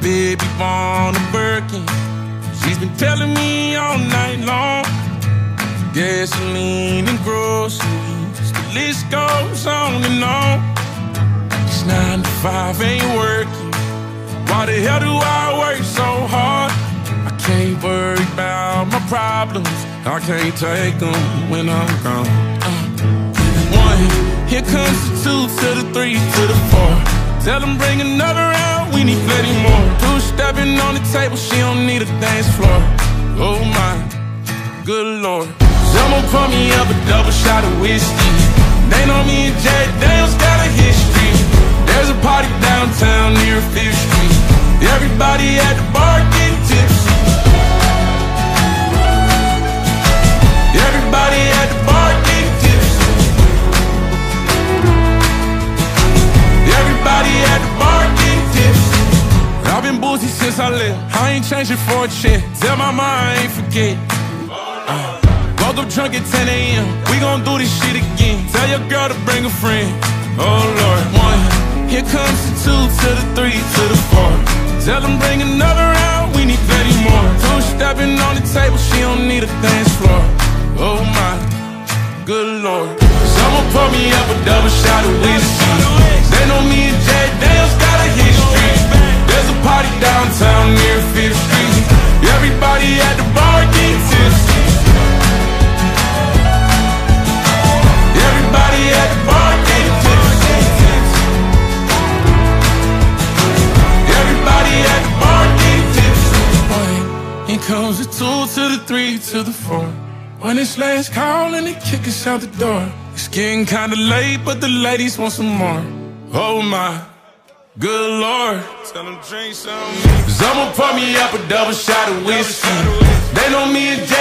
baby born a Birkin. She's been telling me all night long. Gasoline and groceries, the list goes on and on. It's nine to five, ain't working. Why the hell do I work so hard? I can't worry about my problems. I can't take them when I'm gone. Uh, one, here comes the two to the three to the four. Tell them bring another round, we need plenty more. Two on the table, she don't need a dance floor. Oh my, good lord. Someone pour me up a double shot of whiskey. They know me and Jack Daniels I left. I ain't changing for a check. Tell my mom I ain't forget. Uh, woke up drunk at 10 a.m. We gon' do this shit again. Tell your girl to bring a friend. Oh Lord, one. Here comes the two to the three to the four. Tell them bring another round. We need plenty more. Two stepping on the table. She don't need a dance floor. Oh my, good lord. Someone pour me up a double shot of whiskey. They know me and Jack comes the two to the three to the four. When it's last call and they kick us out the door. It's getting kinda late, but the ladies want some more. Oh my, good lord. Tell them drink some. Cause I'ma pour me up a double shot of whiskey. They know me and Daniels